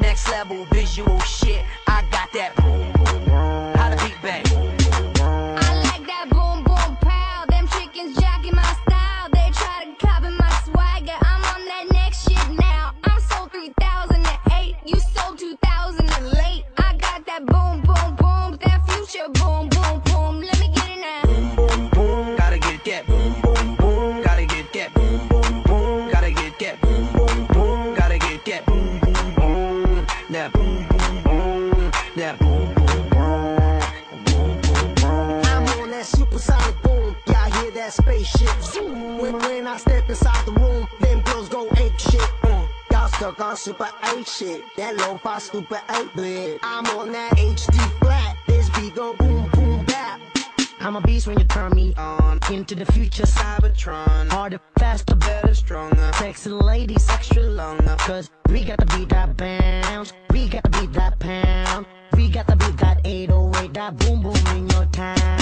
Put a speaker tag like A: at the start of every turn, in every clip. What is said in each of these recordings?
A: next level visual shit. I got that boom.
B: That. I'm on that
C: supersonic boom. Y'all hear that spaceship zoom. When, when I step inside the room, them girls go ape shit. Uh, y'all stuck on super 8 shit. That low fi stupid 8 bit. I'm on that HD flat. This beat go boom boom bap. I'm a beast when you turn me on. Into the future, Cybertron. Harder, faster, better, stronger. Sexy ladies, extra longer. Cause we got to beat that bounce. We got to beat that pound. Boom boom in your town.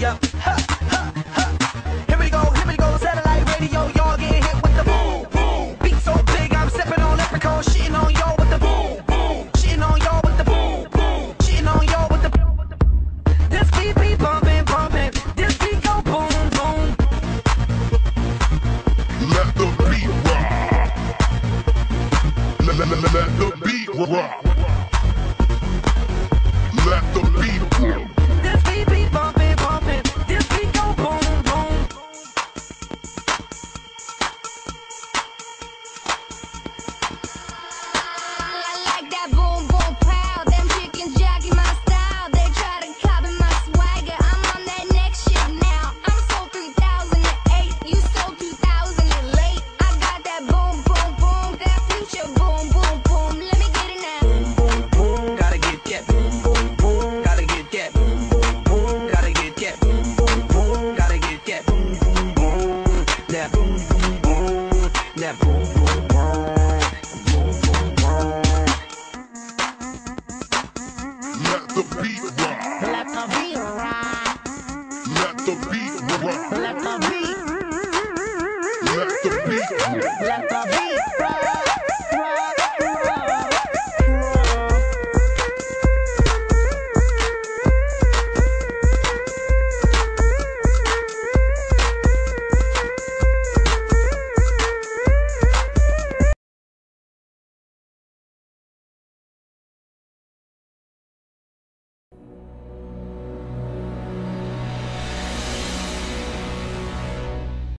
A: Here we go, here we go. Satellite radio, y'all get hit with the boom, boom. Beat so big, I'm on shitting on y'all with the boom, boom. Shitting on y'all with the boom, boom. Shitting on y'all with the. This beat be bumping, bumping. This beat go boom, boom.
D: Let the beat rock. Let, let, let, let the beat rock. Let the
B: that boom boom boom, that boom boom boom. Let
A: the beat rock. Let the beat rock. Let the beat rock. Let the beat.
D: Let the beat rock.